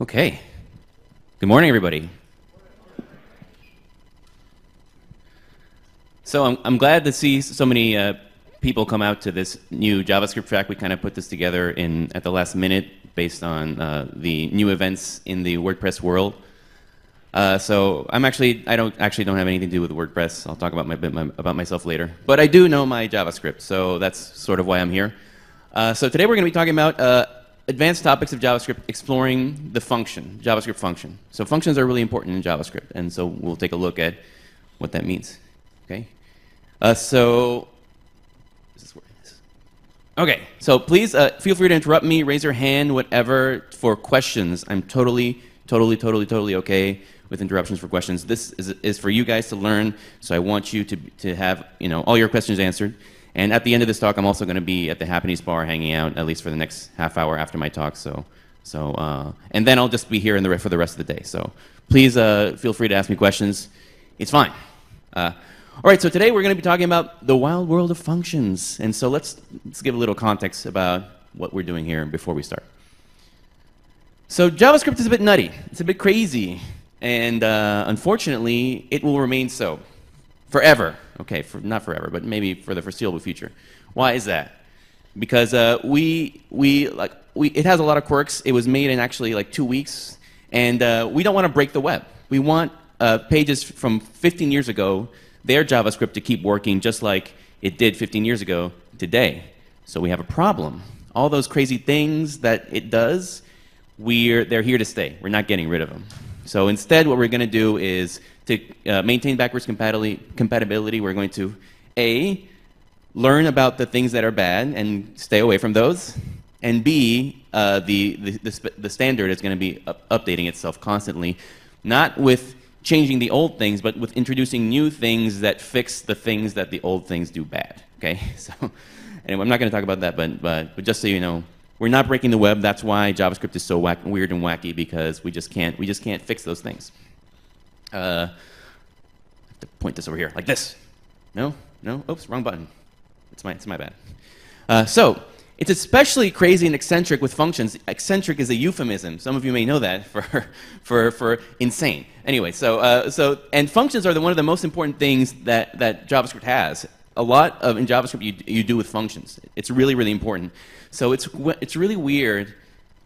Okay. Good morning, everybody. So I'm, I'm glad to see so many uh, people come out to this new JavaScript track. We kind of put this together in at the last minute based on uh, the new events in the WordPress world. Uh, so I'm actually I don't actually don't have anything to do with WordPress. I'll talk about my, my about myself later. But I do know my JavaScript, so that's sort of why I'm here. Uh, so today we're going to be talking about uh, advanced topics of JavaScript, exploring the function, JavaScript function. So functions are really important in JavaScript, and so we'll take a look at what that means. Okay. Uh, so Okay, so please uh, feel free to interrupt me, raise your hand, whatever, for questions. I'm totally, totally, totally, totally okay with interruptions for questions. This is, is for you guys to learn, so I want you to, to have you know, all your questions answered. And at the end of this talk, I'm also going to be at the Happiness Bar hanging out, at least for the next half hour after my talk. So, so uh, and then I'll just be here in the, for the rest of the day. So please uh, feel free to ask me questions. It's fine. Uh, all right, so today we're going to be talking about the wild world of functions. And so let's, let's give a little context about what we're doing here before we start. So JavaScript is a bit nutty. It's a bit crazy. And uh, unfortunately, it will remain so forever. Okay, for, not forever, but maybe for the foreseeable future. Why is that? Because uh, we, we, like, we, it has a lot of quirks. It was made in actually like two weeks. And uh, we don't want to break the web. We want uh, pages from 15 years ago their JavaScript to keep working just like it did 15 years ago today. So we have a problem. All those crazy things that it does, we're, they're here to stay. We're not getting rid of them. So instead, what we're going to do is to uh, maintain backwards compatibility, we're going to A, learn about the things that are bad and stay away from those. And B, uh, the, the, the, the, standard is going to be up updating itself constantly, not with changing the old things, but with introducing new things that fix the things that the old things do bad. Okay, so anyway, I'm not going to talk about that, but, but, but just so you know, we're not breaking the web. That's why JavaScript is so weird and wacky because we just can't we just can't fix those things. Uh, I have to point this over here like this. No, no. Oops, wrong button. It's my it's my bad. Uh, so it's especially crazy and eccentric with functions. Eccentric is a euphemism. Some of you may know that for, for, for insane. Anyway, so, uh, so, and functions are the, one of the most important things that, that JavaScript has. A lot of in JavaScript you, you do with functions. It's really, really important. So it's, it's really weird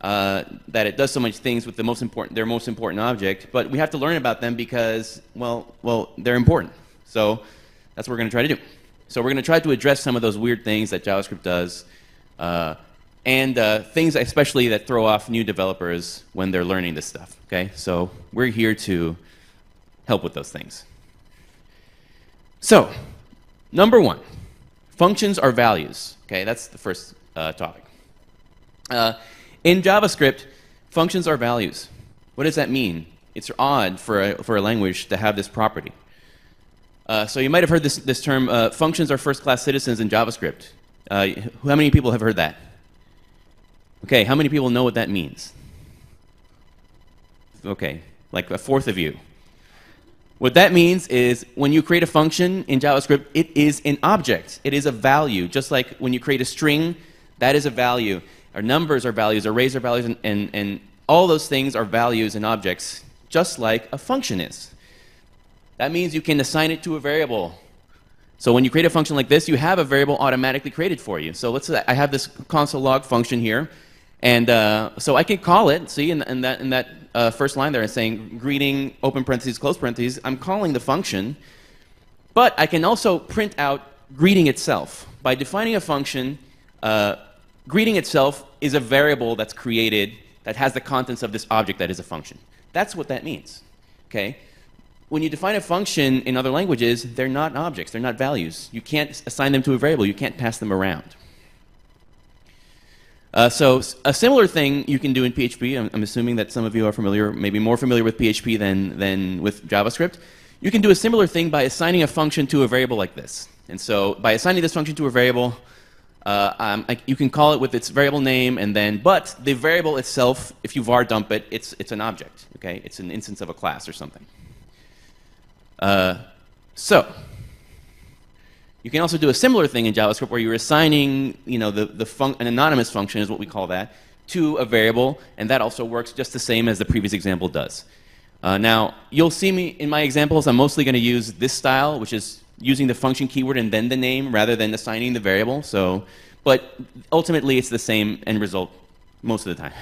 uh, that it does so much things with the most important, their most important object, but we have to learn about them because, well, well, they're important. So that's what we're going to try to do. So we're going to try to address some of those weird things that JavaScript does uh, and uh, things especially that throw off new developers when they're learning this stuff. Okay, so we're here to help with those things. So, number one, functions are values. Okay, that's the first uh, topic. In JavaScript, functions are values. What does that mean? It's odd for a, for a language to have this property. Uh, so you might have heard this, this term, uh, functions are first-class citizens in JavaScript. Uh, how many people have heard that? Okay, how many people know what that means? Okay, like a fourth of you. What that means is when you create a function in JavaScript, it is an object. It is a value. Just like when you create a string, that is a value. Our numbers are values, our arrays are values, and, and, and all those things are values and objects, just like a function is. That means you can assign it to a variable. So when you create a function like this, you have a variable automatically created for you. So let's say I have this console log function here. And uh, so I can call it, see, in, in that, in that uh, first line there, it's saying greeting, open parentheses, close parentheses. I'm calling the function. But I can also print out greeting itself. By defining a function, uh, greeting itself is a variable that's created that has the contents of this object that is a function. That's what that means. Okay? when you define a function in other languages, they're not objects, they're not values. You can't assign them to a variable, you can't pass them around. Uh, so a similar thing you can do in PHP, I'm, I'm, assuming that some of you are familiar, maybe more familiar with PHP than, than with JavaScript. You can do a similar thing by assigning a function to a variable like this. And so by assigning this function to a variable, uh, um, you can call it with its variable name and then, but the variable itself, if you var dump it, it's, it's an object, okay? It's an instance of a class or something. Uh, so, you can also do a similar thing in JavaScript where you're assigning, you know, the, the an anonymous function is what we call that, to a variable, and that also works just the same as the previous example does. Uh, now, you'll see me in my examples, I'm mostly going to use this style, which is using the function keyword and then the name rather than assigning the variable. So, but ultimately, it's the same end result most of the time.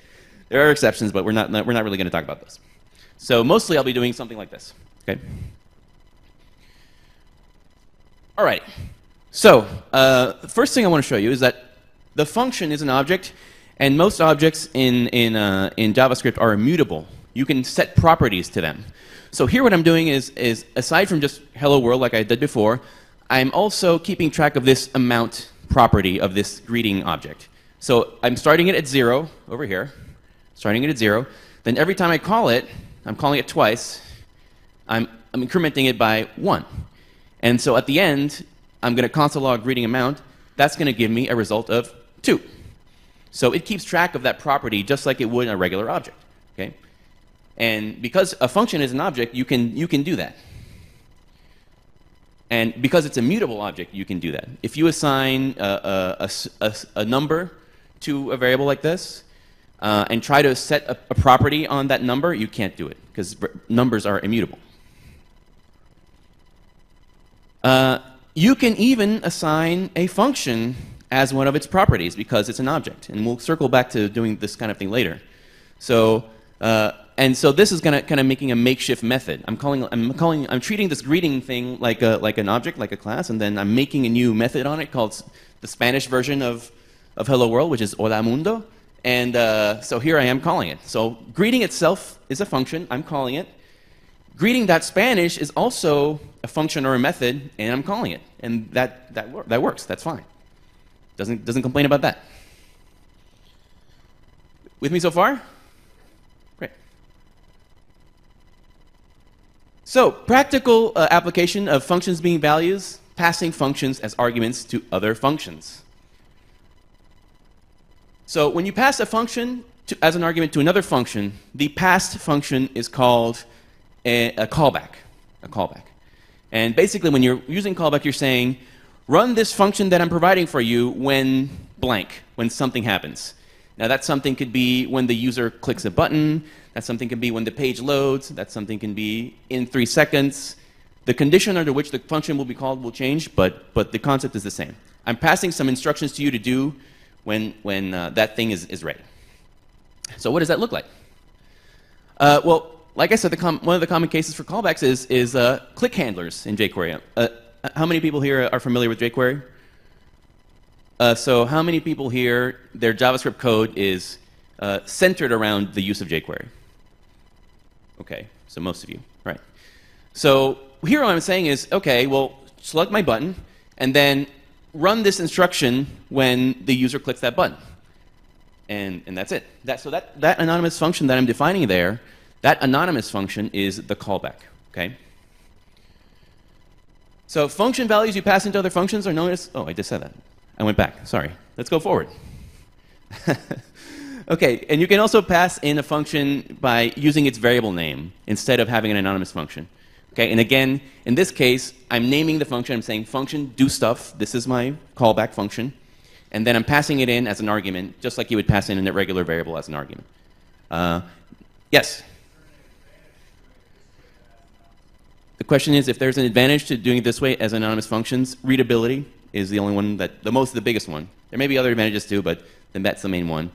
there are exceptions, but we're not, not we're not really going to talk about those. So mostly, I'll be doing something like this. Okay. All right. So uh, the first thing I want to show you is that the function is an object, and most objects in in uh, in JavaScript are immutable. You can set properties to them. So here what I'm doing is, is aside from just hello world like I did before, I'm also keeping track of this amount property of this greeting object. So I'm starting it at zero over here, starting it at zero. Then every time I call it, I'm calling it twice, I'm, I'm incrementing it by one. And so at the end, I'm going to console log greeting amount. That's going to give me a result of two. So it keeps track of that property just like it would in a regular object. Okay? And because a function is an object, you can, you can do that. And because it's a mutable object, you can do that. If you assign a, a, a, a number to a variable like this uh, and try to set a, a property on that number, you can't do it because numbers are immutable. Uh, you can even assign a function as one of its properties because it's an object. And we'll circle back to doing this kind of thing later. So uh, and so this is going to kind of making a makeshift method. I'm calling, I'm calling, I'm treating this greeting thing like a, like an object, like a class, and then I'm making a new method on it called the Spanish version of, of Hello World, which is Hola Mundo. And uh, so here I am calling it. So greeting itself is a function. I'm calling it. Greeting that Spanish is also a function or a method, and I'm calling it. And that, that, that works. That's fine. Doesn't, doesn't complain about that. With me so far? So, practical uh, application of functions being values, passing functions as arguments to other functions. So, when you pass a function to, as an argument to another function, the passed function is called a, a callback. A callback. And basically, when you're using callback, you're saying, run this function that I'm providing for you when blank, when something happens. Now, that something could be when the user clicks a button, that something can be when the page loads. That something can be in three seconds. The condition under which the function will be called will change, but, but the concept is the same. I'm passing some instructions to you to do when, when uh, that thing is, is ready. So what does that look like? Uh, well, like I said, one of the common cases for callbacks is, is uh, click handlers in jQuery. Uh, how many people here are familiar with jQuery? Uh, so how many people here, their JavaScript code is uh, centered around the use of jQuery? Okay, so most of you, right. So here what I'm saying is, okay, well, select my button, and then run this instruction when the user clicks that button. And, and that's it. That, so that, that anonymous function that I'm defining there, that anonymous function is the callback, okay? So function values you pass into other functions are known as, oh, I just said that. I went back, sorry. Let's go forward. Okay, and you can also pass in a function by using its variable name instead of having an anonymous function. Okay, and again, in this case, I'm naming the function. I'm saying function do stuff. This is my callback function. And then I'm passing it in as an argument, just like you would pass in a regular variable as an argument. Uh, yes? The question is if there's an advantage to doing it this way as anonymous functions, readability is the only one that, the most, the biggest one. There may be other advantages too, but then that's the main one.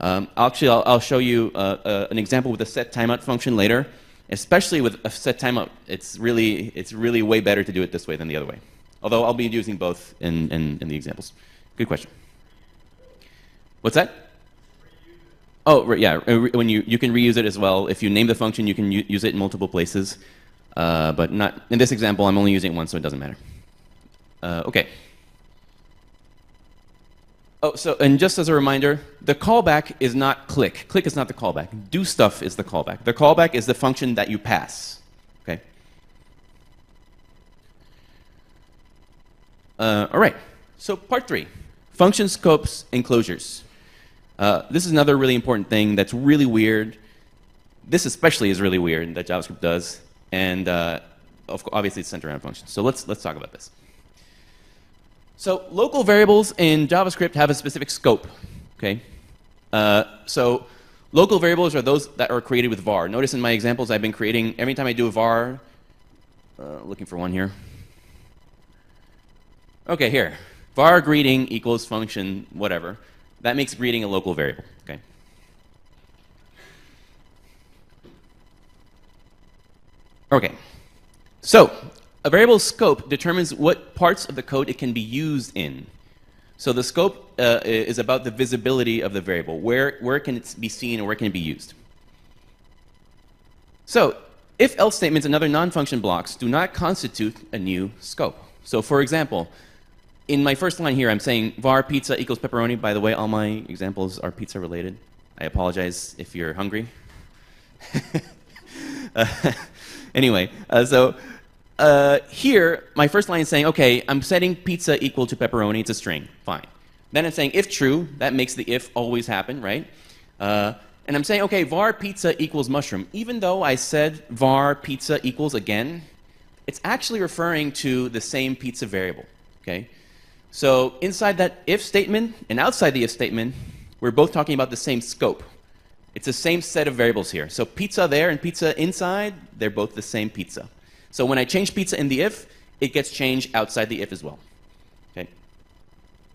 Um, actually, I'll, I'll, show you uh, uh, an example with a set timeout function later. Especially with a set timeout, it's really, it's really way better to do it this way than the other way. Although I'll be using both in, in, in the examples. Good question. What's that? Oh, right, yeah. Uh, when you, you can reuse it as well. If you name the function, you can use it in multiple places. Uh, but not in this example, I'm only using it once, so it doesn't matter. Uh, okay. Oh, so, and just as a reminder, the callback is not click. Click is not the callback. Do stuff is the callback. The callback is the function that you pass. Okay? Uh, all right. So, part three function scopes and closures. Uh, this is another really important thing that's really weird. This especially is really weird that JavaScript does. And uh, obviously, it's centered around functions. So, let's, let's talk about this. So local variables in JavaScript have a specific scope, okay? Uh, so local variables are those that are created with var. Notice in my examples I've been creating, every time I do a var, uh, looking for one here. Okay, here. var greeting equals function whatever. That makes greeting a local variable. Okay. Okay. So, a variable's scope determines what parts of the code it can be used in. So the scope uh, is about the visibility of the variable. Where, where can it be seen and where can it be used? So if else statements and other non-function blocks do not constitute a new scope. So for example, in my first line here, I'm saying var pizza equals pepperoni. By the way, all my examples are pizza related. I apologize if you're hungry. uh, anyway, uh, so uh, here, my first line is saying, okay, I'm setting pizza equal to pepperoni. It's a string. Fine. Then I'm saying if true, that makes the if always happen, right? Uh, and I'm saying, okay, var pizza equals mushroom. Even though I said var pizza equals again, it's actually referring to the same pizza variable, okay? So inside that if statement and outside the if statement, we're both talking about the same scope. It's the same set of variables here. So pizza there and pizza inside, they're both the same pizza. So when I change pizza in the if, it gets changed outside the if as well. Okay?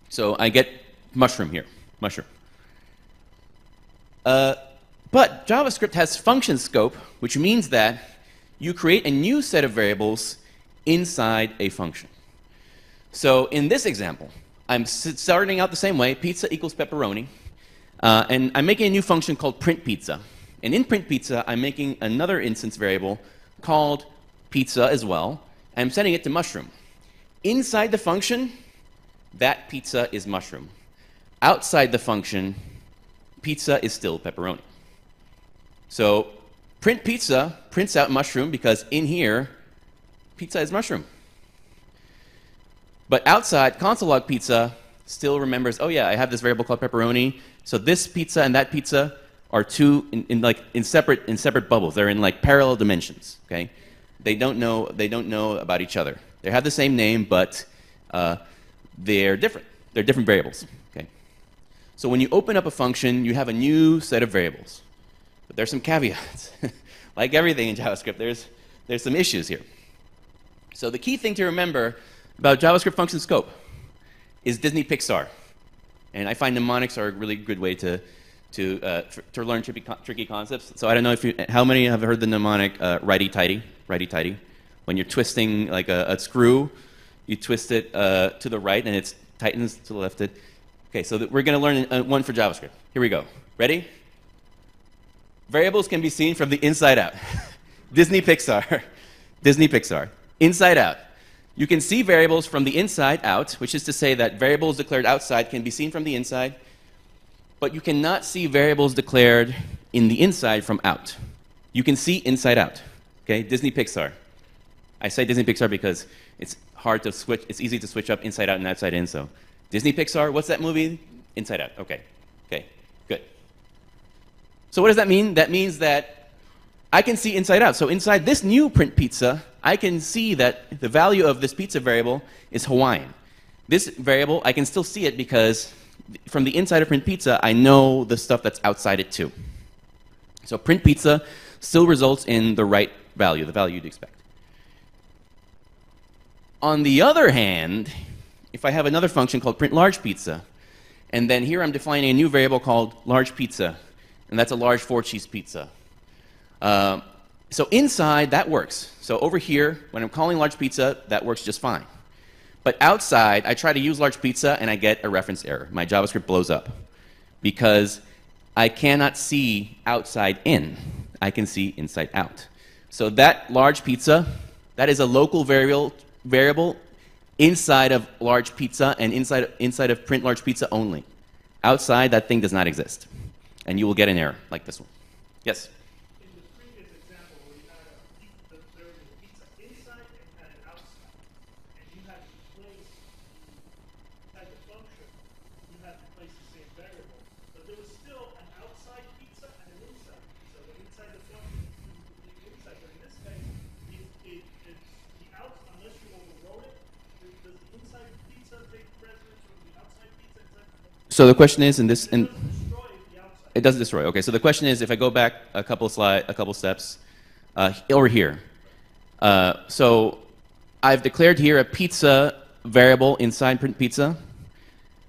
So I get mushroom here, mushroom. Uh, but JavaScript has function scope, which means that you create a new set of variables inside a function. So in this example, I'm starting out the same way, pizza equals pepperoni, uh, and I'm making a new function called print pizza. And in print pizza, I'm making another instance variable called pizza as well. I'm setting it to mushroom. Inside the function, that pizza is mushroom. Outside the function, pizza is still pepperoni. So print pizza prints out mushroom because in here, pizza is mushroom. But outside, console log pizza still remembers, oh yeah, I have this variable called pepperoni. So this pizza and that pizza are two in, in like in separate in separate bubbles. They're in like parallel dimensions. Okay they don't know, they don't know about each other. They have the same name, but uh, they're different. They're different variables. Okay? So when you open up a function, you have a new set of variables. But there's some caveats. like everything in JavaScript, there's, there's some issues here. So the key thing to remember about JavaScript function scope is Disney Pixar. And I find mnemonics are a really good way to, to, uh, to learn tricky, tricky concepts. So I don't know if you, how many have heard the mnemonic uh, righty-tighty? Righty-tighty. When you're twisting like a, a screw, you twist it uh, to the right and it tightens to the left. It. Okay, so we're going to learn uh, one for JavaScript. Here we go. Ready? Variables can be seen from the inside out. Disney Pixar. Disney Pixar. Inside out. You can see variables from the inside out, which is to say that variables declared outside can be seen from the inside, but you cannot see variables declared in the inside from out. You can see inside out. Okay, Disney Pixar. I say Disney Pixar because it's hard to switch, it's easy to switch up inside out and outside in. So, Disney Pixar, what's that movie? Inside Out. Okay, okay, good. So, what does that mean? That means that I can see inside out. So, inside this new print pizza, I can see that the value of this pizza variable is Hawaiian. This variable, I can still see it because from the inside of print pizza, I know the stuff that's outside it too. So, print pizza still results in the right value, the value you'd expect. On the other hand, if I have another function called print large pizza, and then here I'm defining a new variable called large pizza, and that's a large four cheese pizza. Uh, so inside, that works. So over here, when I'm calling large pizza, that works just fine. But outside, I try to use large pizza and I get a reference error. My JavaScript blows up because I cannot see outside in. I can see inside out. So that large pizza, that is a local variable, variable inside of large pizza and inside, inside of print large pizza only. Outside, that thing does not exist. And you will get an error like this one. Yes? So the question is, in this, in, It doesn't destroy. Okay, so the question is, if I go back a couple slide, a couple steps, uh, over here. Uh, so I've declared here a pizza variable inside print pizza,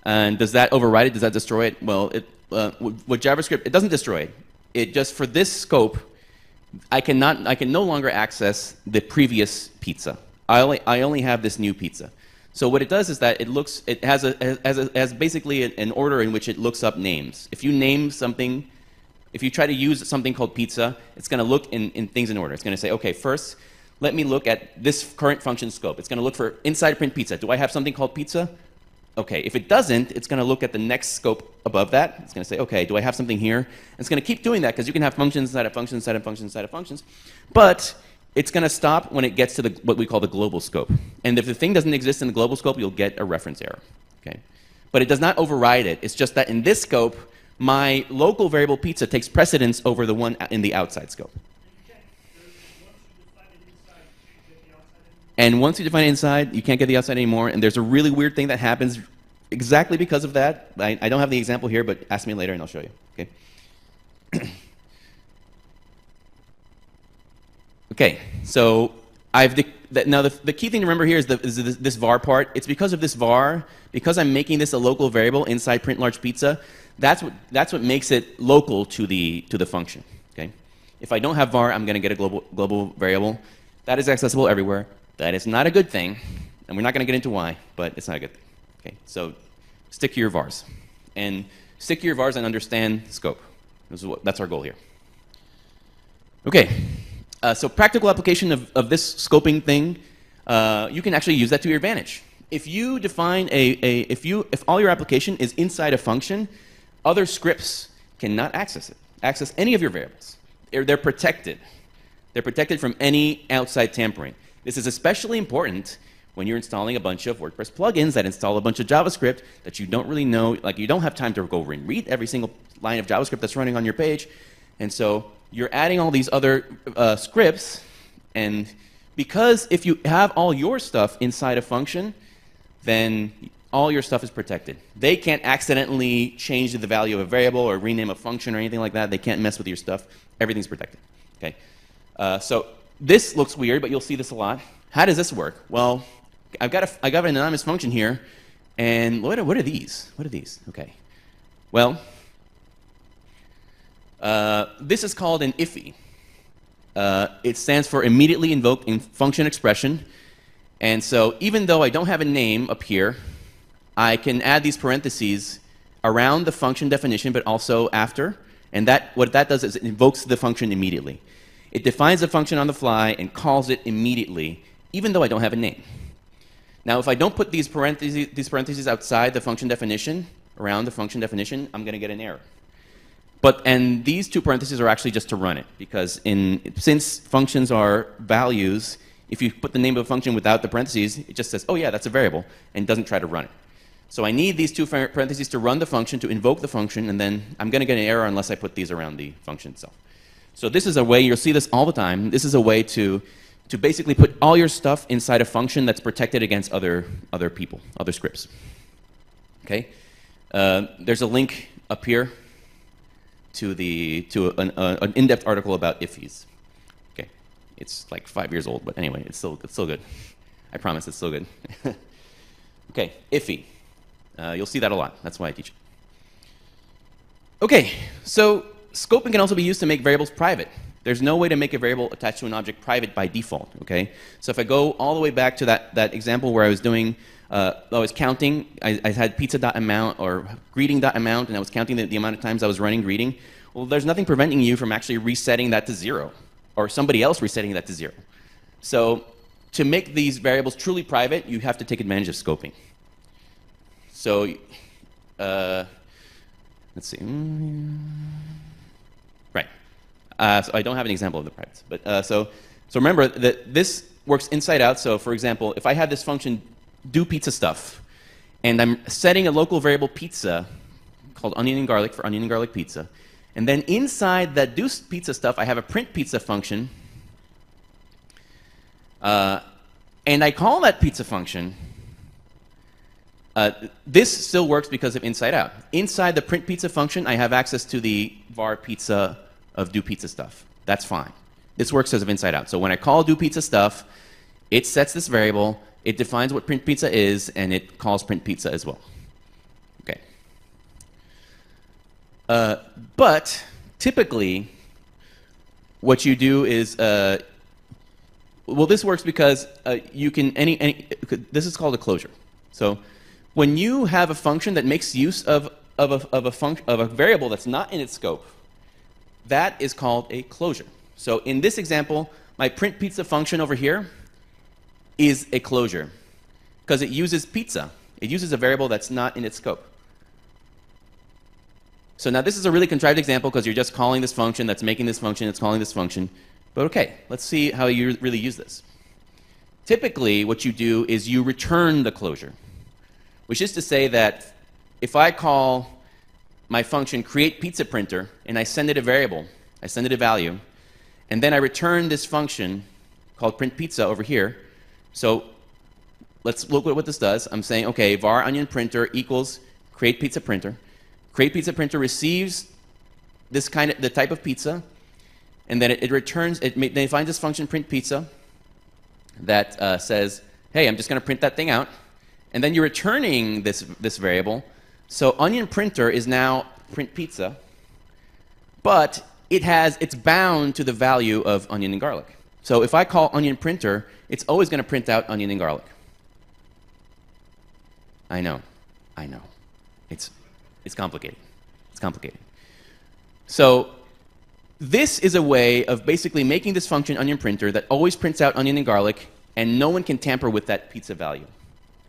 and does that override it? Does that destroy it? Well, it, uh, with JavaScript, it doesn't destroy it. It just for this scope, I cannot, I can no longer access the previous pizza. I only, I only have this new pizza. So what it does is that it looks, it has, a, has, a, has basically an order in which it looks up names. If you name something, if you try to use something called pizza, it's going to look in, in things in order. It's going to say, okay, first, let me look at this current function scope. It's going to look for inside print pizza. Do I have something called pizza? Okay, if it doesn't, it's going to look at the next scope above that. It's going to say, okay, do I have something here? And it's going to keep doing that because you can have functions inside of functions inside of functions inside of functions. But it's going to stop when it gets to the, what we call the global scope. And if the thing doesn't exist in the global scope, you'll get a reference error. Okay? But it does not override it. It's just that in this scope, my local variable pizza takes precedence over the one in the outside scope. And once you define inside, you can't get the outside anymore. And there's a really weird thing that happens exactly because of that. I, I don't have the example here, but ask me later and I'll show you. Okay. okay. So I've now the, the, key thing to remember here is, the, is this, this, var part. It's because of this var, because I'm making this a local variable inside print large pizza. That's what that's what makes it local to the to the function. Okay. If I don't have var, I'm going to get a global global variable. That is accessible everywhere. That is not a good thing, and we're not going to get into why, but it's not a good thing. Okay, so stick to your vars, and stick to your vars and understand scope. What, that's our goal here. Okay, uh, so practical application of, of this scoping thing, uh, you can actually use that to your advantage. If you define a, a if you if all your application is inside a function, other scripts cannot access it, access any of your variables. They're, they're protected. They're protected from any outside tampering. This is especially important when you're installing a bunch of WordPress plugins that install a bunch of JavaScript that you don't really know, like you don't have time to go over and read every single line of JavaScript that's running on your page. And so you're adding all these other uh, scripts, and because if you have all your stuff inside a function, then all your stuff is protected. They can't accidentally change the value of a variable or rename a function or anything like that. They can't mess with your stuff. Everything's protected. Okay. Uh, so this looks weird, but you'll see this a lot. How does this work? Well, I've got, a, I got an anonymous function here, and what are, what are these? What are these? Okay. Well, uh, this is called an IIFE. Uh, it stands for immediately invoked in function expression. And so even though I don't have a name up here, I can add these parentheses around the function definition, but also after. And that, what that does is it invokes the function immediately. It defines a function on the fly and calls it immediately, even though I don't have a name. Now, if I don't put these parentheses, these parentheses outside the function definition, around the function definition, I'm going to get an error. But, and these two parentheses are actually just to run it, because in, since functions are values, if you put the name of a function without the parentheses, it just says, oh yeah, that's a variable, and doesn't try to run it. So I need these two parentheses to run the function, to invoke the function, and then I'm going to get an error unless I put these around the function itself. So this is a way, you'll see this all the time, this is a way to, to basically put all your stuff inside a function that's protected against other, other people, other scripts. Okay? Uh, there's a link up here to, the, to an, uh, an in-depth article about IIFEs. Okay, it's like five years old, but anyway, it's still, it's still good. I promise it's still good. okay, IIFE. Uh, you'll see that a lot. That's why I teach. Okay, so scoping can also be used to make variables private. There's no way to make a variable attached to an object private by default, okay? So if I go all the way back to that, that example where I was doing, uh, I was counting, I, I had pizza.amount or greeting.amount, and I was counting the, the amount of times I was running greeting. Well, there's nothing preventing you from actually resetting that to zero, or somebody else resetting that to zero. So to make these variables truly private, you have to take advantage of scoping. So, uh, let's see. Right. Uh, so I don't have an example of the privates. But uh, so, so remember that this works inside out. So for example, if I had this function do pizza stuff, and I'm setting a local variable pizza called onion and garlic for onion and garlic pizza, and then inside that do pizza stuff, I have a print pizza function, uh, and I call that pizza function Uh, this still works because of inside out. Inside the print pizza function, I have access to the var pizza of do pizza stuff. That's fine. This works as of inside out. So when I call do pizza stuff, it sets this variable, it defines what print pizza is, and it calls print pizza as well. Okay. Uh, but typically, what you do is, uh, well, this works because uh, you can any, any this is called a closure. So when you have a function that makes use of of a, of a function of a variable that's not in its scope, that is called a closure. So in this example, my print pizza function over here is a closure because it uses pizza. It uses a variable that's not in its scope. So now this is a really contrived example because you're just calling this function that's making this function, it's calling this function. But okay, let's see how you really use this. Typically, what you do is you return the closure, which is to say that if I call my function create pizza printer and I send it a variable, I send it a value, and then I return this function called print pizza over here. So let's look at what this does. I'm saying, okay, var onion printer equals create pizza printer. Create Pizza Printer receives this kind of the type of pizza, and then it, it returns. It may, finds this function print pizza that uh, says, "Hey, I'm just going to print that thing out," and then you're returning this this variable. So onion printer is now print pizza, but it has it's bound to the value of onion and garlic. So if I call onion printer, it's always going to print out onion and garlic. I know, I know, it's it's complicated. It's complicated. So this is a way of basically making this function onion printer that always prints out onion and garlic, and no one can tamper with that pizza value.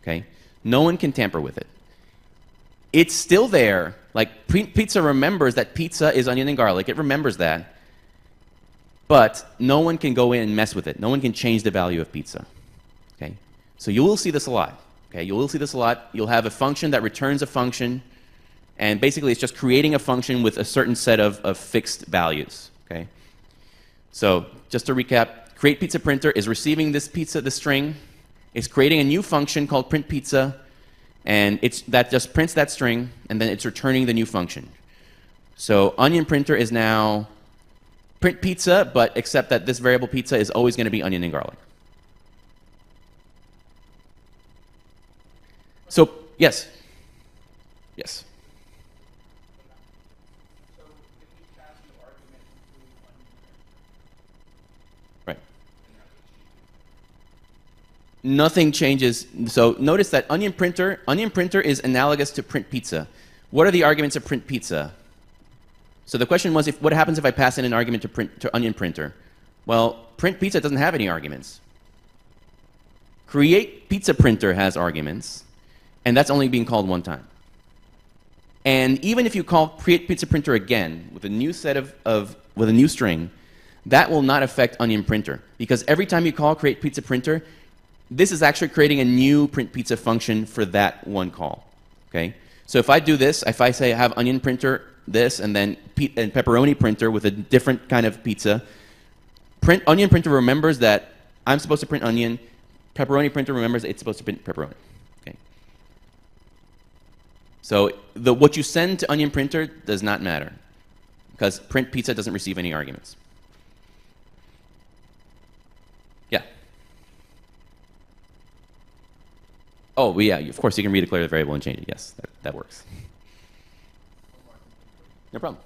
Okay? No one can tamper with it. It's still there. Like pizza remembers that pizza is onion and garlic. It remembers that. But no one can go in and mess with it. No one can change the value of pizza. Okay? So you will see this a lot. Okay? You will see this a lot. You'll have a function that returns a function and basically, it's just creating a function with a certain set of, of fixed values. Okay? So just to recap, create pizza printer is receiving this pizza, the string. It's creating a new function called print pizza, and it's, that just prints that string, and then it's returning the new function. So onion printer is now print pizza, but except that this variable pizza is always going to be onion and garlic. So, yes. Yes. Right. Nothing changes. So notice that onion printer, onion printer is analogous to print pizza. What are the arguments of print pizza? So the question was, if, what happens if I pass in an argument to, print, to onion printer? Well, print pizza doesn't have any arguments. Create pizza printer has arguments, and that's only being called one time. And even if you call create pizza printer again with a new set of, of with a new string, that will not affect onion printer because every time you call create pizza printer, this is actually creating a new print pizza function for that one call. Okay? So if I do this, if I say I have onion printer this and then pe- and pepperoni printer with a different kind of pizza, print onion printer remembers that I'm supposed to print onion. Pepperoni printer remembers it's supposed to print pepperoni. Okay. So the what you send to onion printer does not matter because print pizza doesn't receive any arguments. Yeah. Oh, yeah, of course you can redeclare the variable and change it. Yes, that, that works. No problem.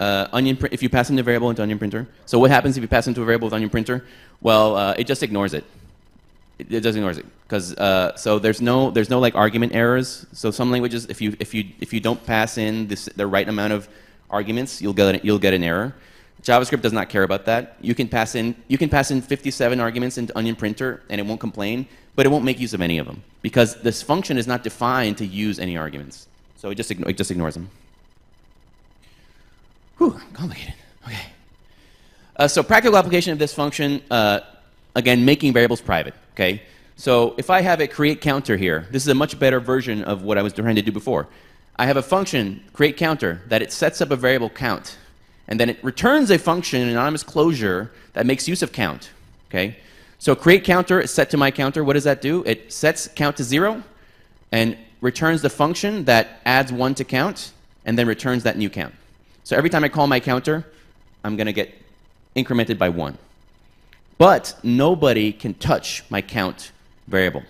Uh, onion if you pass in a variable into onion printer. So what happens if you pass into a variable with onion printer? Well, uh, it just ignores it. It, it just ignores it because uh, so there's no there's no like argument errors. So some languages, if you if you if you don't pass in this, the right amount of arguments, you'll get you'll get an error. JavaScript does not care about that. You can pass in you can pass in 57 arguments into Onion Printer and it won't complain, but it won't make use of any of them because this function is not defined to use any arguments. So it just it just ignores them. Whew, complicated. Okay. Uh, so practical application of this function, uh, again, making variables private. Okay. So if I have a create counter here, this is a much better version of what I was trying to do before. I have a function create counter that it sets up a variable count and then it returns a function, an anonymous closure, that makes use of count. Okay? So create counter is set to my counter. What does that do? It sets count to zero and returns the function that adds one to count and then returns that new count. So every time I call my counter, I'm going to get incremented by one. But nobody can touch my count variable.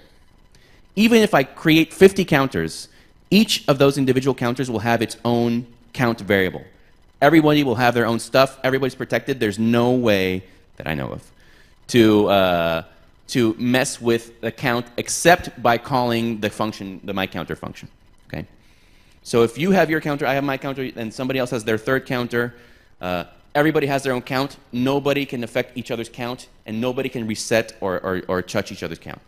Even if I create 50 counters, each of those individual counters will have its own count variable. Everybody will have their own stuff. Everybody's protected. There's no way that I know of to, uh, to mess with the count except by calling the function, the my counter function. Okay? So if you have your counter, I have my counter, and somebody else has their third counter, uh, everybody has their own count. Nobody can affect each other's count, and nobody can reset or, or, or touch each other's count.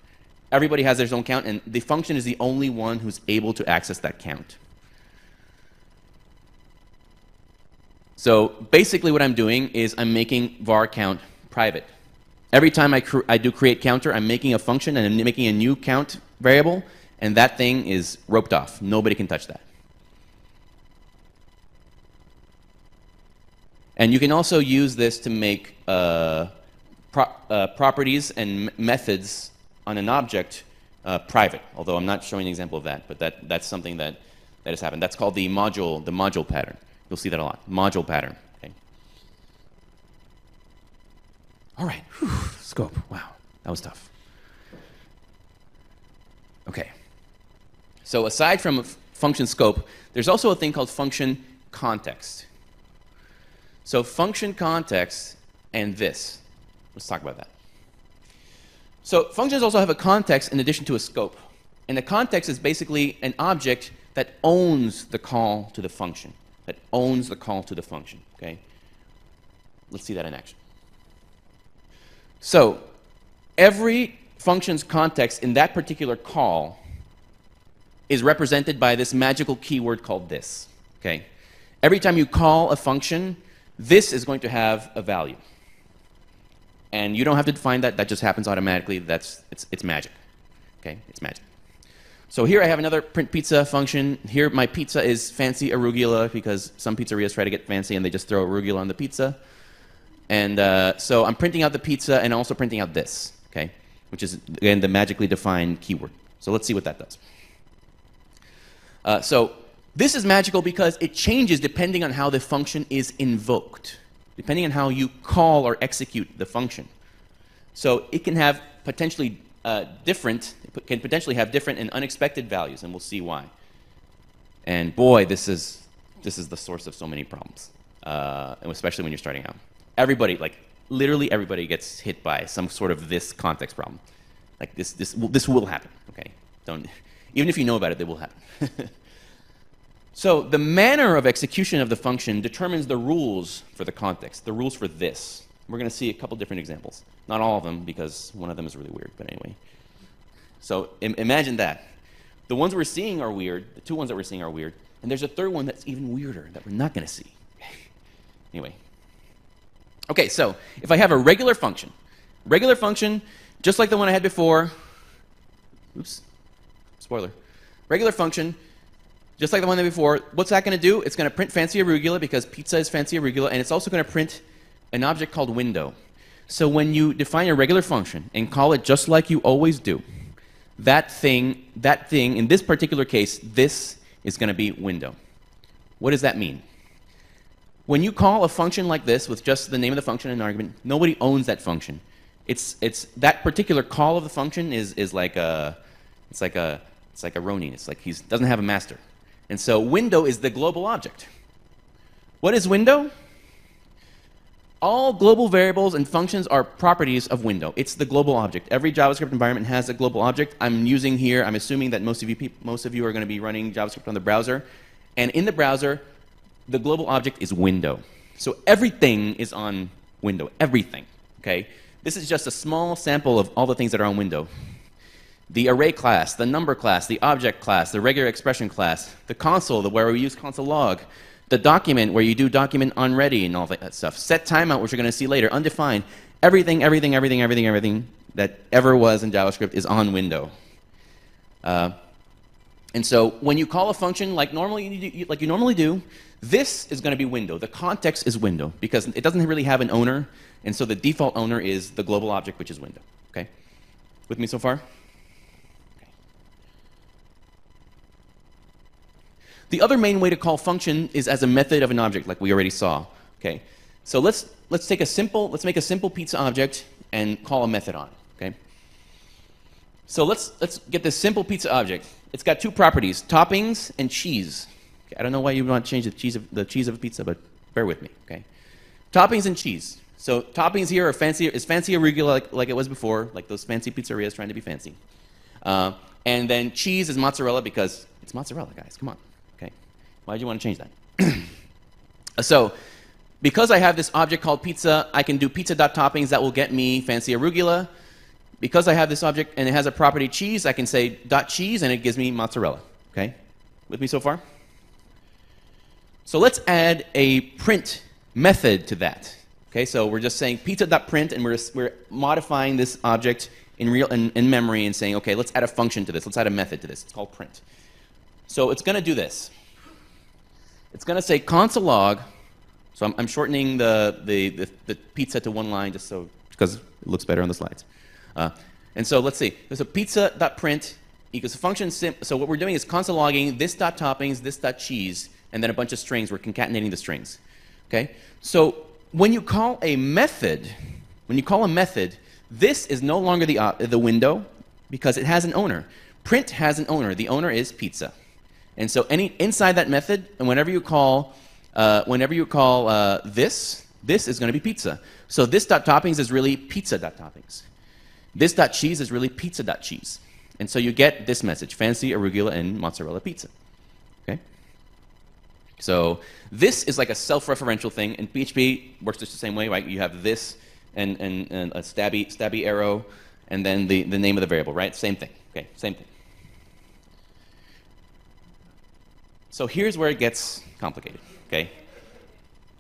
Everybody has their own count, and the function is the only one who's able to access that count. So basically what I'm doing is I'm making var count private. Every time I, I do create counter, I'm making a function and I'm making a new count variable, and that thing is roped off. Nobody can touch that. And you can also use this to make uh, pro uh, properties and methods on an object uh, private, although I'm not showing an example of that, but that, that's something that, that has happened. That's called the module, the module pattern. You'll see that a lot. Module pattern. Okay. All right. Whew. Scope. Wow. That was tough. Okay. So aside from function scope, there's also a thing called function context. So function context and this. Let's talk about that. So functions also have a context in addition to a scope. And the context is basically an object that owns the call to the function that owns the call to the function. Okay? Let's see that in action. So every function's context in that particular call is represented by this magical keyword called this. Okay? Every time you call a function, this is going to have a value. And you don't have to define that, that just happens automatically. That's, it's, it's magic. Okay? It's magic. So here I have another print pizza function. Here my pizza is fancy arugula because some pizzerias try to get fancy and they just throw arugula on the pizza. And uh, so I'm printing out the pizza and also printing out this, okay, which is again the magically defined keyword. So let's see what that does. Uh, so this is magical because it changes depending on how the function is invoked, depending on how you call or execute the function. So it can have potentially uh, different, can potentially have different and unexpected values, and we'll see why. And boy, this is, this is the source of so many problems, uh, especially when you're starting out. Everybody, like literally everybody gets hit by some sort of this context problem. Like this, this, this will happen, okay? Don't, even if you know about it, it will happen. so the manner of execution of the function determines the rules for the context, the rules for this. We're going to see a couple different examples. Not all of them, because one of them is really weird, but anyway. So Im imagine that. The ones we're seeing are weird. The two ones that we're seeing are weird. And there's a third one that's even weirder that we're not going to see. anyway. Okay, so if I have a regular function, regular function, just like the one I had before, oops, spoiler, regular function, just like the one before, what's that going to do? It's going to print fancy arugula because pizza is fancy arugula, and it's also going to print an object called window. So when you define a regular function and call it just like you always do, that thing, that thing, in this particular case, this is going to be window. What does that mean? When you call a function like this with just the name of the function and an argument, nobody owns that function. It's, it's that particular call of the function is, is like a, it's like a, it's like a Ronin. It's like he doesn't have a master. And so window is the global object. What is window? all global variables and functions are properties of window. It's the global object. Every JavaScript environment has a global object. I'm using here, I'm assuming that most of you, most of you are going to be running JavaScript on the browser. And in the browser, the global object is window. So everything is on window, everything, okay? This is just a small sample of all the things that are on window. The array class, the number class, the object class, the regular expression class, the console, the where we use console log, the document where you do document onReady and all that stuff. Set timeout, which you're going to see later. Undefined. Everything, everything, everything, everything, everything that ever was in JavaScript is on window. Uh, And so when you call a function like normally you, like you normally do, this is going to be window. The context is window because it doesn't really have an owner, and so the default owner is the global object, which is window. Okay, with me so far? Okay. The other main way to call function is as a method of an object, like we already saw. Okay, so let's let's take a simple let's make a simple pizza object and call a method on it. Okay. So let's let's get this simple pizza object. It's got two properties, toppings and cheese. Okay, I don't know why you want to change the cheese, of, the cheese of a pizza, but bear with me, okay? Toppings and cheese. So toppings here are fancy, is fancy arugula like, like, it was before, like those fancy pizzerias trying to be fancy. Uh, and then cheese is mozzarella because it's mozzarella, guys. Come on, okay? Why do you want to change that? so because I have this object called pizza, I can do pizza.toppings that will get me fancy arugula because I have this object and it has a property cheese, I can say dot cheese and it gives me mozzarella. Okay? With me so far? So let's add a print method to that. Okay, so we're just saying pizza.print and we're, we're modifying this object in, real, in, in memory and saying, okay, let's add a function to this. Let's add a method to this. It's called print. So it's going to do this. It's going to say console log. So I'm, I'm shortening the, the, the, the pizza to one line just so because it looks better on the slides. Uh, and so let's see. There's a pizza.print equals a function. so what we're doing is console logging this dot toppings, this dot cheese, and then a bunch of strings. We're concatenating the strings. Okay. So when you call a method, when you call a method, this is no longer the uh, the window because it has an owner. Print has an owner. The owner is pizza. And so any inside that method, and whenever you call uh, whenever you call uh, this, this is going to be pizza. So this dot toppings is really pizza dot toppings. This dot cheese is really pizza dot cheese. And so you get this message, fancy arugula and mozzarella pizza. So this is like a self-referential thing, and PHP works just the same way, right? You have this and, and, and a stabby, stabby arrow, and then the, the name of the variable, right? Same thing. Okay, same thing. So here's where it gets complicated, okay?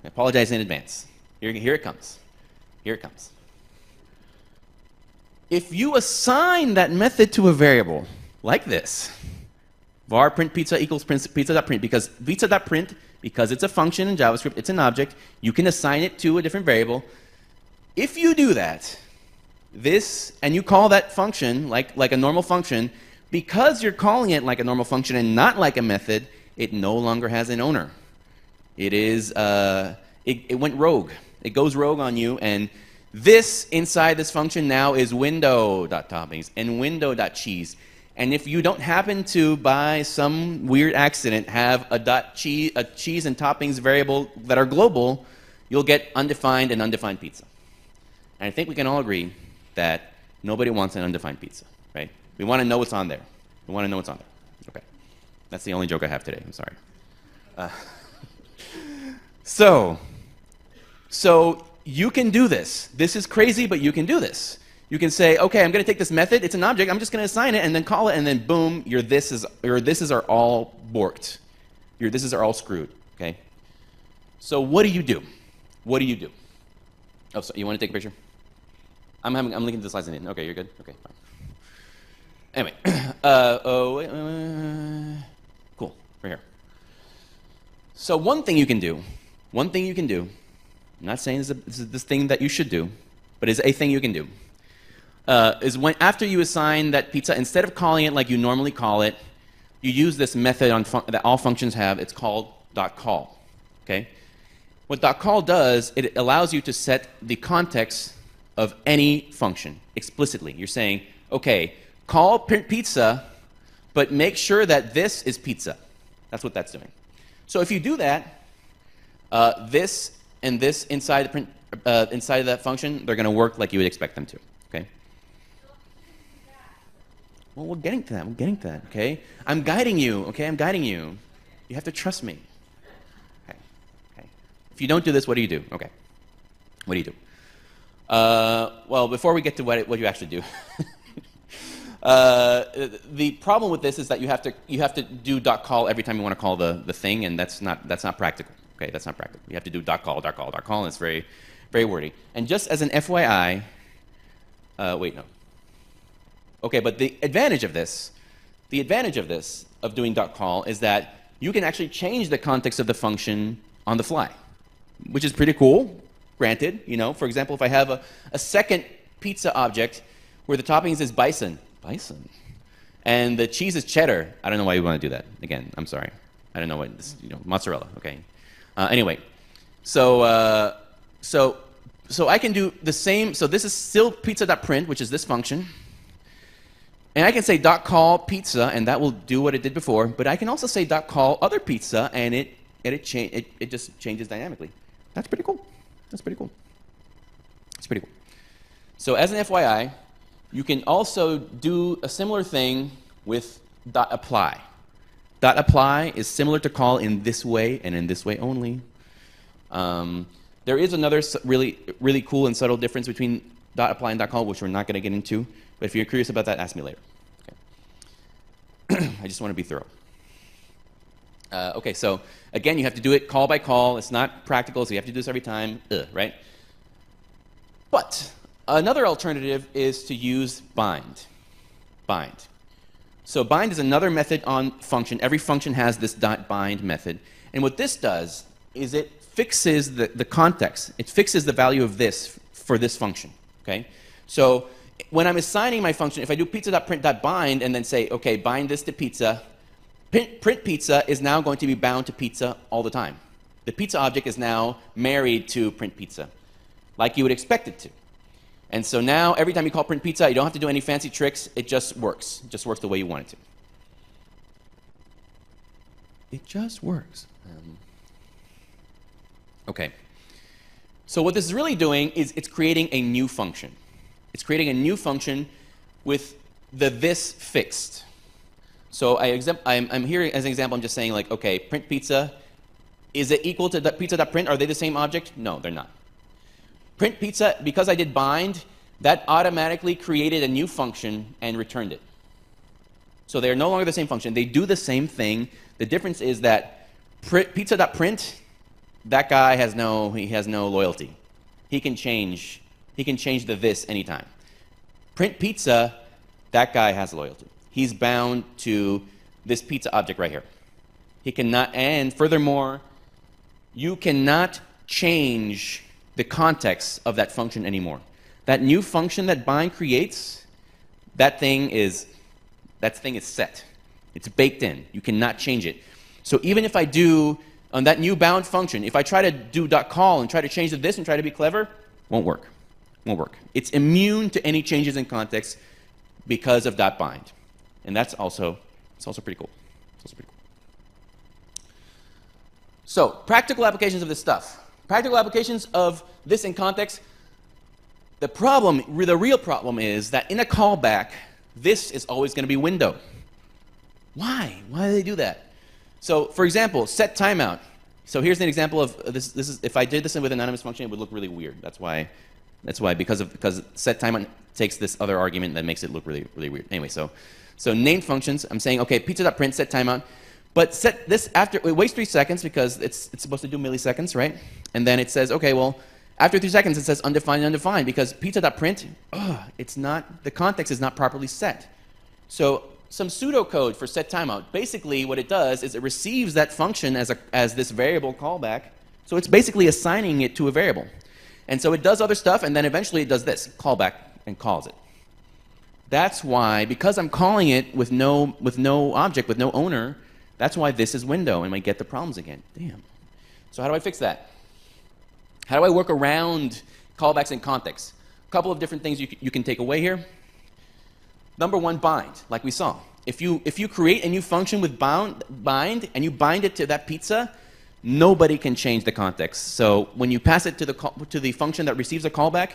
I apologize in advance. Here, here it comes. Here it comes if you assign that method to a variable like this, var print pizza equals pizza.print, because pizza.print, because it's a function in JavaScript, it's an object, you can assign it to a different variable. If you do that, this, and you call that function like, like a normal function, because you're calling it like a normal function and not like a method, it no longer has an owner. It is, uh, it, it went rogue. It goes rogue on you, and this inside this function now is window.toppings and window.cheese. And if you don't happen to, by some weird accident, have a, dot cheese, a cheese and toppings variable that are global, you'll get undefined and undefined pizza. And I think we can all agree that nobody wants an undefined pizza, right? We want to know what's on there. We want to know what's on there. Okay. That's the only joke I have today. I'm sorry. Uh, so, so you can do this. This is crazy, but you can do this. You can say, okay, I'm going to take this method. It's an object. I'm just going to assign it and then call it, and then boom, your this is your thises are all borked. Your thises are all screwed. Okay. So what do you do? What do you do? Oh, so you want to take a picture? I'm having, I'm linking to the slides in. Okay, you're good. Okay, fine. Anyway, uh, oh, wait, cool, right here. So one thing you can do, one thing you can do I'm not saying this is, a, this is this thing that you should do, but it's a thing you can do. Uh, is when after you assign that pizza, instead of calling it like you normally call it, you use this method that all functions have. It's called dot .call. Okay. What dot .call does, it allows you to set the context of any function explicitly. You're saying, okay, call print pizza, but make sure that this is pizza. That's what that's doing. So if you do that, uh, this and this inside print uh, inside of that function, they're going to work like you would expect them to. Okay. Well, we're getting to that. We're getting to that. Okay. I'm guiding you. Okay. I'm guiding you. You have to trust me. Okay. Okay. If you don't do this, what do you do? Okay. What do you do? Uh, well, before we get to what, what you actually do. Uh, the problem with this is that you have to you have to do dot call every time you want to call the, the thing, and that's not that's not practical. Okay, that's not practical. You have to do dot call, dot call, dot call, and it's very, very wordy. And just as an FYI, uh, wait, no. Okay, but the advantage of this, the advantage of this, of doing dot .call is that you can actually change the context of the function on the fly, which is pretty cool. Granted, you know, for example, if I have a, a second pizza object where the toppings is bison, bison, and the cheese is cheddar, I don't know why you want to do that. Again, I'm sorry. I don't know what this, you know, mozzarella. Okay. Uh, anyway, so uh, so so I can do the same. So this is still pizza.print, which is this function. And I can say dot .call pizza, and that will do what it did before. But I can also say dot .call other pizza, and it and it, cha- it, it just changes dynamically. That's pretty cool. That's pretty cool. It's pretty cool. So as an FYI, you can also do a similar thing with dot .apply. Dot .apply is similar to call in this way and in this way only. Um, there is another really, really cool and subtle difference between dot .apply and dot .call, which we're not going to get into. But if you're curious about that, ask me later. Okay. I just want to be thorough. Uh, okay, so again, you have to do it call by call. It's not practical, so you have to do this every time, Ugh, right? But another alternative is to use bind. Bind. So bind is another method on function. Every function has this dot bind method. And what this does is it fixes the, the context. It fixes the value of this for this function. Okay? So when I'm assigning my function, if I do pizza.print.bind and then say, okay, bind this to pizza, print, pizza is now going to be bound to pizza all the time. The pizza object is now married to print pizza, like you would expect it to. And so now, every time you call print pizza, you don't have to do any fancy tricks. It just works. It just works the way you want it to. It just works. Um, okay. So what this is really doing is it's creating a new function. It's creating a new function with the this fixed. So I I'm, I'm here as an example, I'm just saying like, okay, print pizza, is it equal to pizza.print? Are they the same object? No, they're not. Print pizza, because I did bind, that automatically created a new function and returned it. So they are no longer the same function. They do the same thing. The difference is that pizza.print that guy has no, he has no loyalty. He can change, he can change the this anytime. Print pizza, that guy has loyalty. He's bound to this pizza object right here. He cannot, and furthermore, you cannot change the context of that function anymore. That new function that bind creates, that thing is, that thing is set. It's baked in. You cannot change it. So even if I do on that new bound function, if I try to do dot .call and try to change the this and try to be clever, won't work. Won't work. It's immune to any changes in context because of dot .bind. And that's also, it's also pretty cool. It's also pretty cool. So, practical applications of this stuff. Practical applications of this in context. The problem, the real problem is that in a callback, this is always going to be window. Why? Why do they do that? So, for example, set timeout. So here's an example of this. This is if I did this with an anonymous function, it would look really weird. That's why. That's why because of because set timeout takes this other argument that makes it look really really weird. Anyway, so so named functions. I'm saying okay, pizza.print set timeout, but set this after it waits three seconds because it's it's supposed to do milliseconds, right? And then it says okay, well. After three seconds, it says undefined, undefined, because pizza.print, oh, it's not, the context is not properly set. So some pseudocode for set timeout. Basically, what it does is it receives that function as, a, as this variable callback. So it's basically assigning it to a variable. And so it does other stuff, and then eventually it does this callback and calls it. That's why, because I'm calling it with no, with no object, with no owner, that's why this is window, and I get the problems again. Damn. So how do I fix that? How do I work around callbacks and context? A couple of different things you, you can take away here. Number one, bind, like we saw. If you, if you create a new function with bound, bind and you bind it to that pizza, nobody can change the context. So when you pass it to the, to the function that receives a callback,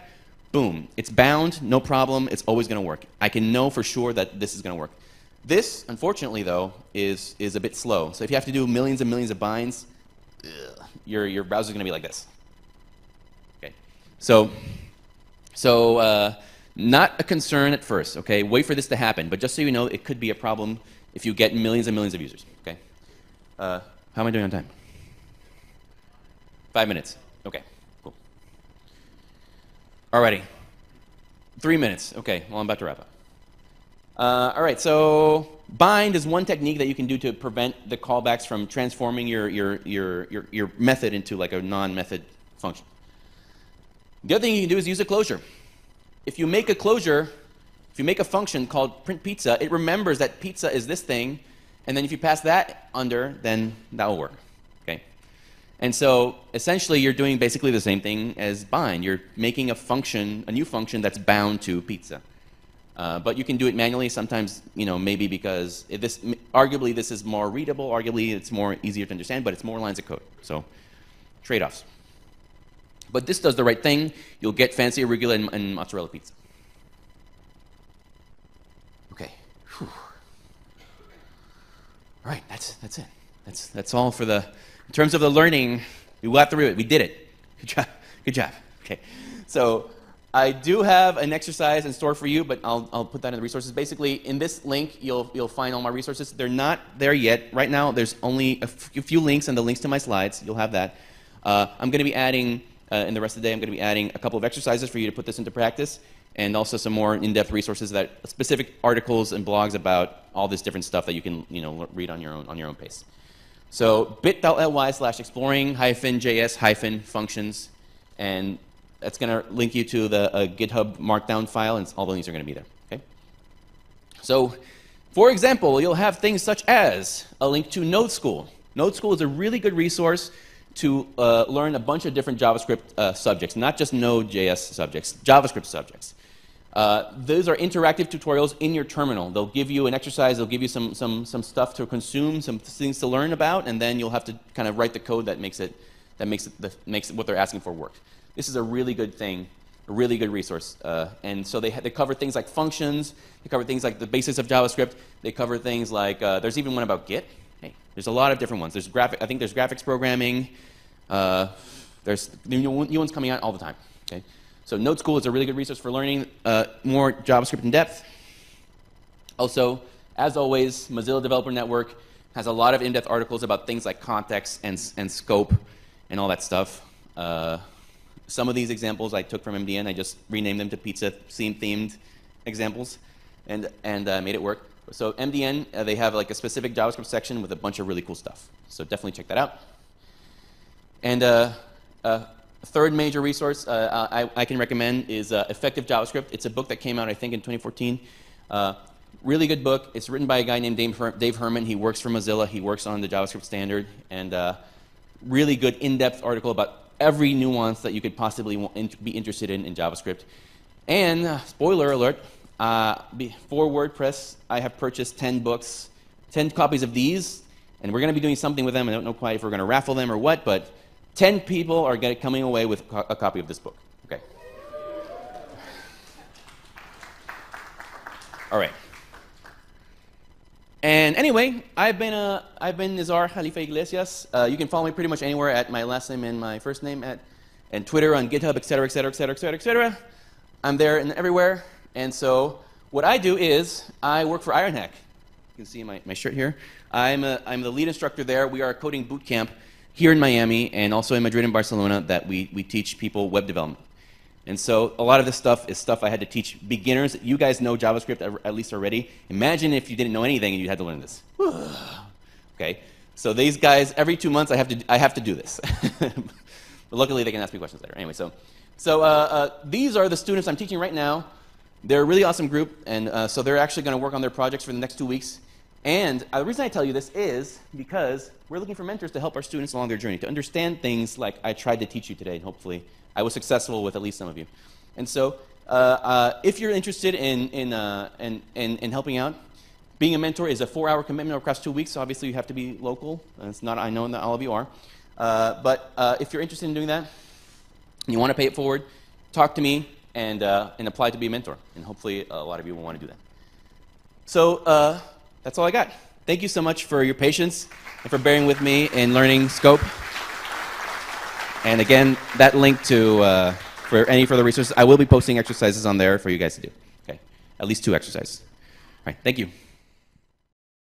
boom, it's bound, no problem, it's always going to work. I can know for sure that this is going to work. This, unfortunately, though, is, is a bit slow. So if you have to do millions and millions of binds, ugh, your, your browser's going to be like this. Okay. So, so uh, not a concern at first, okay? Wait for this to happen. But just so you know, it could be a problem if you get millions and millions of users, okay? Uh, how am I doing on time? Five minutes. Okay, cool. Alrighty. Three minutes. Okay, well, I'm about to wrap up. Uh, all right, so bind is one technique that you can do to prevent the callbacks from transforming your, your, your, your, your method into like a non-method function. The other thing you can do is use a closure. If you make a closure, if you make a function called print pizza, it remembers that pizza is this thing, and then if you pass that under, then that will work. And so essentially you're doing basically the same thing as bind. You're making a function, a new function that's bound to pizza. Uh, but you can do it manually sometimes, you know, maybe because this, arguably this is more readable, arguably it's more easier to understand, but it's more lines of code. So trade-offs. But this does the right thing. You'll get fancy arugula and, and mozzarella pizza. Okay. Whew. All right, that's, that's it. That's, that's all for the, in terms of the learning, we got through it. We did it. Good job. Good job. Okay. So I do have an exercise in store for you, but I'll, I'll put that in the resources. Basically, in this link, you'll, you'll find all my resources. They're not there yet. Right now, there's only a few links and the links to my slides. You'll have that. Uh, I'm going to be adding uh, in the rest of the day, I'm going to be adding a couple of exercises for you to put this into practice, and also some more in-depth resources that specific articles and blogs about all this different stuff that you can you know read on your own on your own pace. So bit.ly slash exploring hyphen js hyphen functions, and that's going to link you to the uh, GitHub Markdown file, and all the links are going to be there. Okay. So, for example, you'll have things such as a link to Node School. Node School is a really good resource to uh, learn a bunch of different JavaScript uh, subjects, not just Node.js subjects, JavaScript subjects. Uh, those are interactive tutorials in your terminal. They'll give you an exercise, they'll give you some, some, some stuff to consume, some things to learn about, and then you'll have to kind of write the code that makes it, that makes, it, the, makes what they're asking for work. This is a really good thing, a really good resource. Uh, and so they, they cover things like functions, they cover things like the basics of JavaScript, they cover things like, uh, there's even one about Git, there's a lot of different ones. There's graphic, I think there's graphics programming. Uh, there's new, new, ones coming out all the time. Okay? So Node School is a really good resource for learning uh, more JavaScript in depth. Also, as always, Mozilla Developer Network has a lot of in-depth articles about things like context and, and scope and all that stuff. Uh, some of these examples I took from MDN. I just renamed them to pizza scene themed examples and, and uh, made it work. So MDN, uh, they have like a specific JavaScript section with a bunch of really cool stuff. So definitely check that out. And uh, a third major resource uh, I, I, can recommend is uh, Effective JavaScript. It's a book that came out, I think, in 2014. Uh, really good book. It's written by a guy named Dave, Her Dave Herman. He works for Mozilla. He works on the JavaScript standard. And uh, really good in-depth article about every nuance that you could possibly be interested in in JavaScript. And spoiler alert, uh, for WordPress, I have purchased 10 books, 10 copies of these, and we're going to be doing something with them. I don't know quite if we're going to raffle them or what, but 10 people are getting, coming away with a copy of this book. Okay. All right. And anyway, I've been, uh, I've been Nizar Khalife Iglesias. Uh, you can follow me pretty much anywhere at my last name and my first name, at, and Twitter, on GitHub, et cetera, et cetera, et cetera, et cetera, et cetera. I'm there and everywhere. And so what I do is I work for Ironhack. You can see my, my shirt here. I'm, a, I'm the lead instructor there. We are a coding boot camp here in Miami and also in Madrid and Barcelona that we, we teach people web development. And so a lot of this stuff is stuff I had to teach beginners. You guys know JavaScript at least already. Imagine if you didn't know anything and you had to learn this. okay, so these guys, every two months I have to, I have to do this. but luckily they can ask me questions later. Anyway, so, so uh, uh, these are the students I'm teaching right now. They're a really awesome group, and uh, so they're actually going to work on their projects for the next two weeks. And uh, the reason I tell you this is because we're looking for mentors to help our students along their journey, to understand things like I tried to teach you today, and hopefully I was successful with at least some of you. And so uh, uh, if you're interested in, in, uh, in, in, in, helping out, being a mentor is a four-hour commitment across two weeks, so obviously you have to be local. It's not, I know that all of you are. Uh, but uh, if you're interested in doing that, and you want to pay it forward, talk to me and, and apply to be a mentor. And hopefully a lot of you will want to do that. So that's all I got. Thank you so much for your patience and for bearing with me in learning scope. And again, that link to uh, for any further resources, I will be posting exercises on there for you guys to do. Okay, at least two exercises. All right, thank you.